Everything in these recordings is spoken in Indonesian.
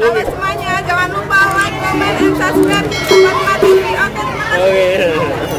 Halo semuanya, jangan lupa like, comment, and subscribe. Oke. Okay.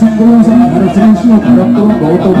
상대방상 가르치는 신호 가락도 nama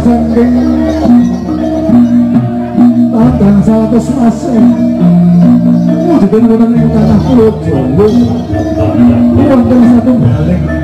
kita saking Tantang salah terus masing Wujudin kita ini kita tak satu balik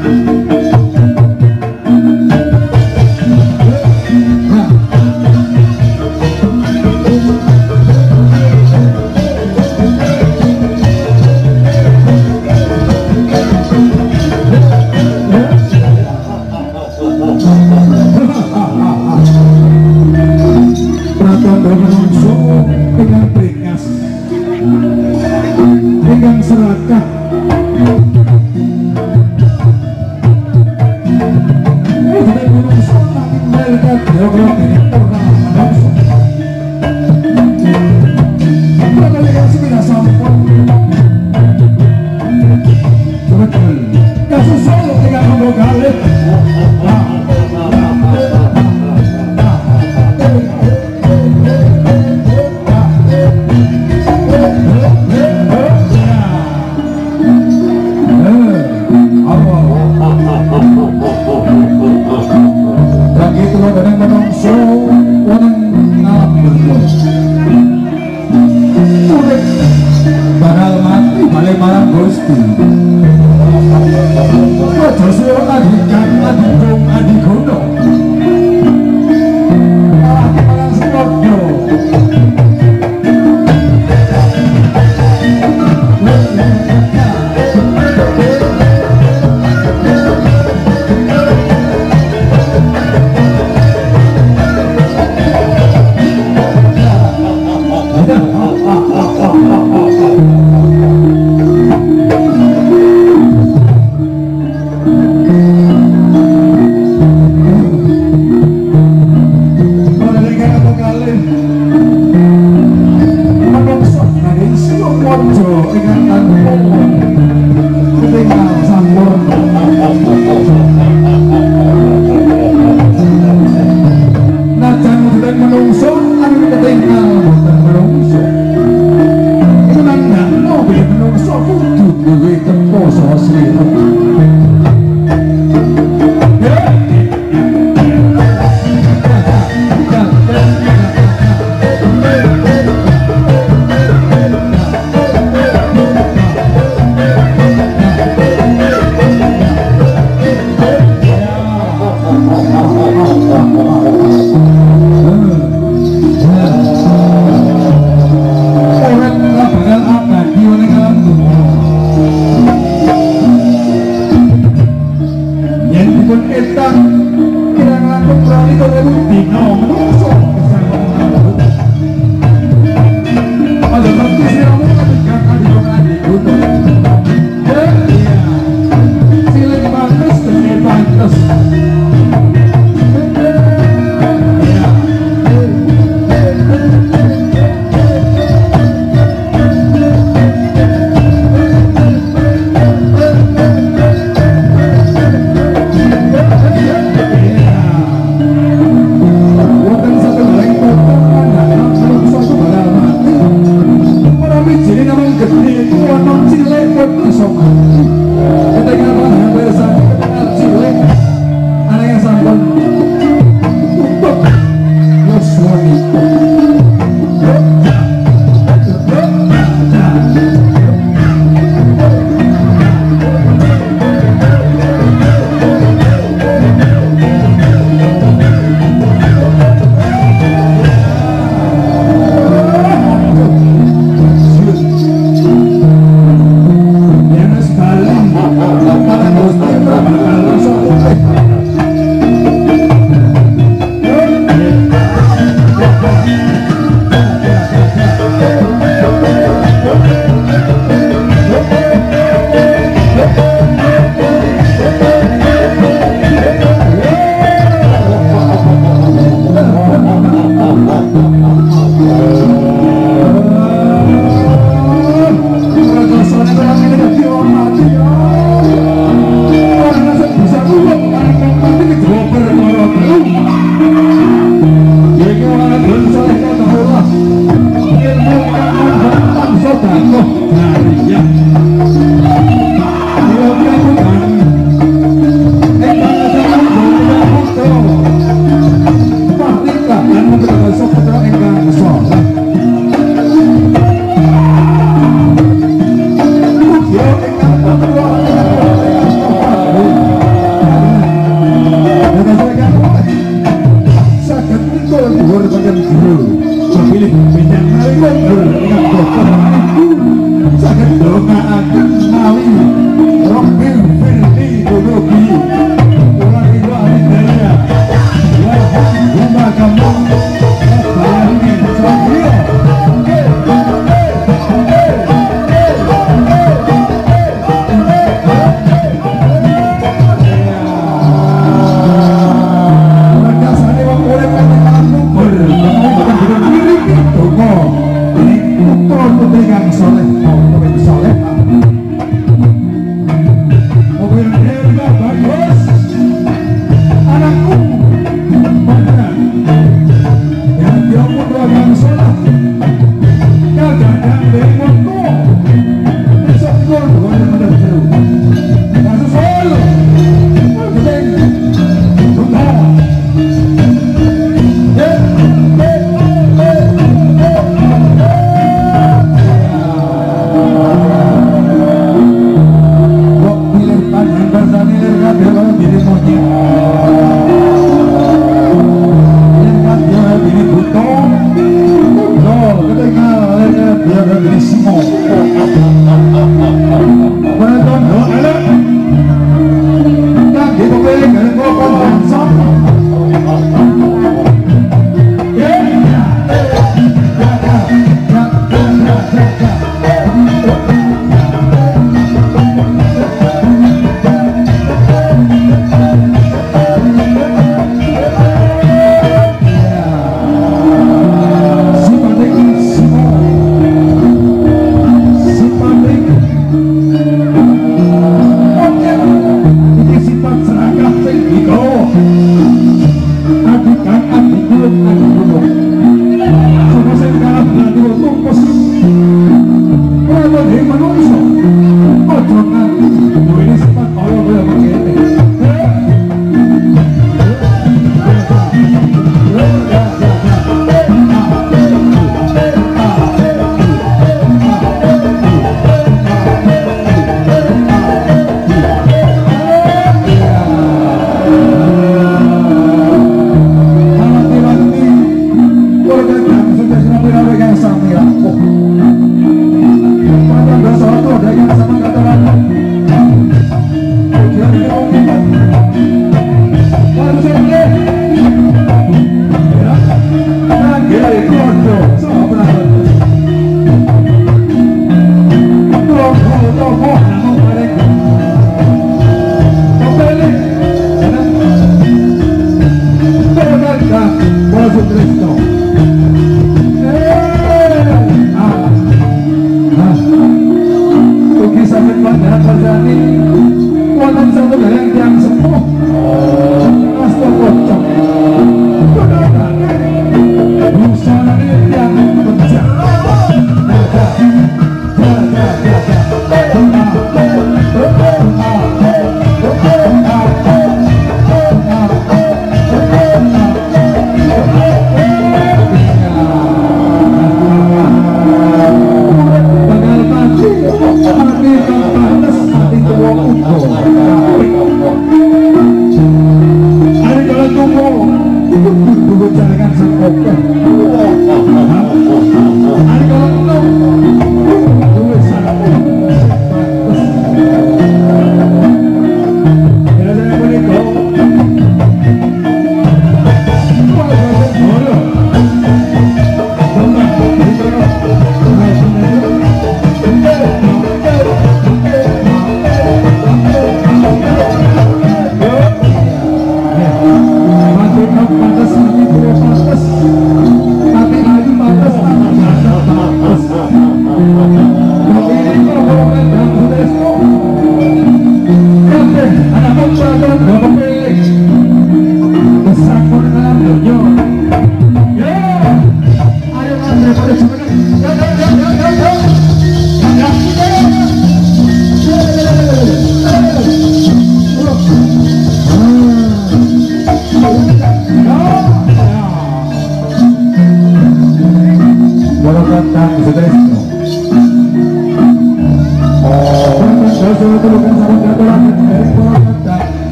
Amém. Uhum.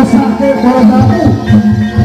मुसाफिर बड़ा